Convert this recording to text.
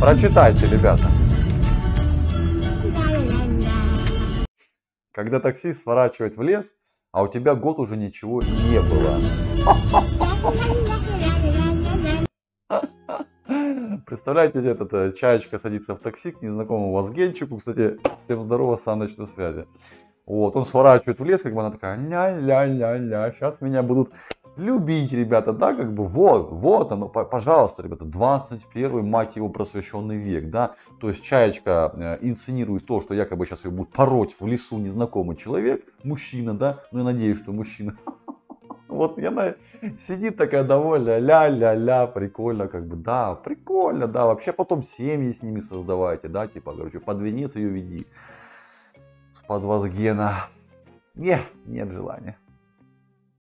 Прочитайте, ребята. Когда таксист сворачивает в лес, а у тебя год уже ничего не было. Представляете, этот э, чаечка садится в такси к незнакомому возгенчику. Кстати, всем здорово, Саныч на связи. Вот, он сворачивает в лес, как бы она такая, ля-ля-ля-ля, сейчас меня будут любить, ребята, да, как бы, вот, вот оно, пожалуйста, ребята, 21 мать его, просвещенный век, да, то есть Чаечка э, инсценирует то, что якобы сейчас ее будет пороть в лесу незнакомый человек, мужчина, да, ну, я надеюсь, что мужчина, вот она сидит такая довольная, ля-ля-ля, прикольно, как бы, да, прикольно, да, вообще потом семьи с ними создавайте, да, типа, короче, под венец ее веди с подвозгена. Нет, нет желания.